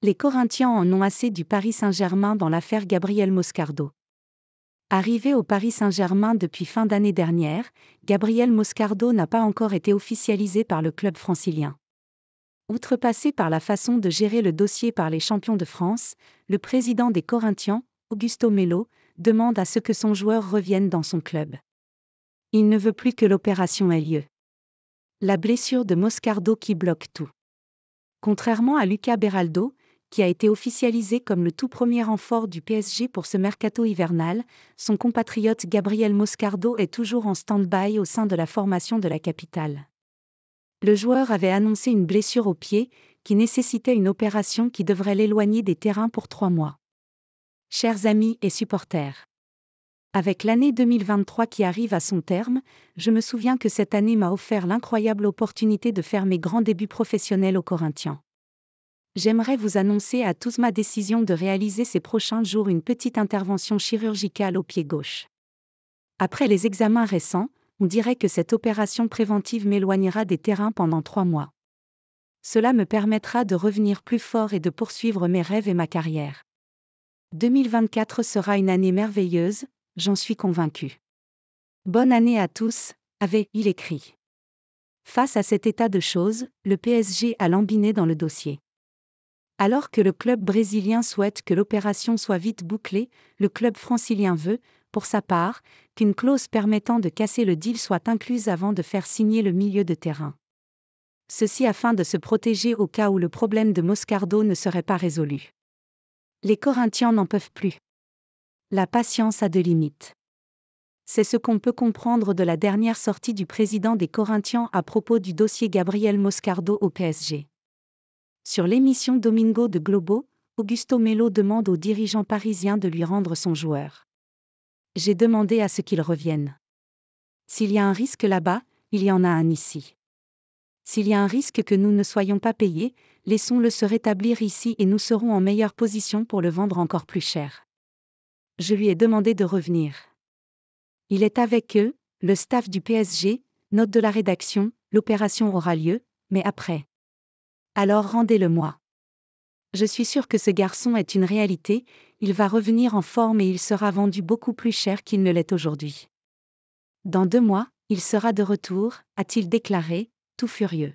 Les Corinthians en ont assez du Paris Saint-Germain dans l'affaire Gabriel Moscardo. Arrivé au Paris Saint-Germain depuis fin d'année dernière, Gabriel Moscardo n'a pas encore été officialisé par le club francilien. Outrepassé par la façon de gérer le dossier par les champions de France, le président des Corinthians, Augusto Melo, demande à ce que son joueur revienne dans son club. Il ne veut plus que l'opération ait lieu. La blessure de Moscardo qui bloque tout. Contrairement à Luca Beraldo, qui a été officialisé comme le tout premier renfort du PSG pour ce mercato hivernal, son compatriote Gabriel Moscardo est toujours en stand-by au sein de la formation de la capitale. Le joueur avait annoncé une blessure au pied, qui nécessitait une opération qui devrait l'éloigner des terrains pour trois mois. Chers amis et supporters, avec l'année 2023 qui arrive à son terme, je me souviens que cette année m'a offert l'incroyable opportunité de faire mes grands débuts professionnels au Corinthians j'aimerais vous annoncer à tous ma décision de réaliser ces prochains jours une petite intervention chirurgicale au pied gauche. Après les examens récents, on dirait que cette opération préventive m'éloignera des terrains pendant trois mois. Cela me permettra de revenir plus fort et de poursuivre mes rêves et ma carrière. 2024 sera une année merveilleuse, j'en suis convaincu. Bonne année à tous, avait-il écrit. Face à cet état de choses, le PSG a lambiné dans le dossier. Alors que le club brésilien souhaite que l'opération soit vite bouclée, le club francilien veut, pour sa part, qu'une clause permettant de casser le deal soit incluse avant de faire signer le milieu de terrain. Ceci afin de se protéger au cas où le problème de Moscardo ne serait pas résolu. Les Corinthians n'en peuvent plus. La patience a de limites. C'est ce qu'on peut comprendre de la dernière sortie du président des Corinthians à propos du dossier Gabriel Moscardo au PSG. Sur l'émission Domingo de Globo, Augusto Melo demande aux dirigeants parisiens de lui rendre son joueur. J'ai demandé à ce qu'il revienne. S'il y a un risque là-bas, il y en a un ici. S'il y a un risque que nous ne soyons pas payés, laissons-le se rétablir ici et nous serons en meilleure position pour le vendre encore plus cher. Je lui ai demandé de revenir. Il est avec eux, le staff du PSG, note de la rédaction, l'opération aura lieu, mais après alors rendez-le-moi. Je suis sûr que ce garçon est une réalité, il va revenir en forme et il sera vendu beaucoup plus cher qu'il ne l'est aujourd'hui. Dans deux mois, il sera de retour, a-t-il déclaré, tout furieux.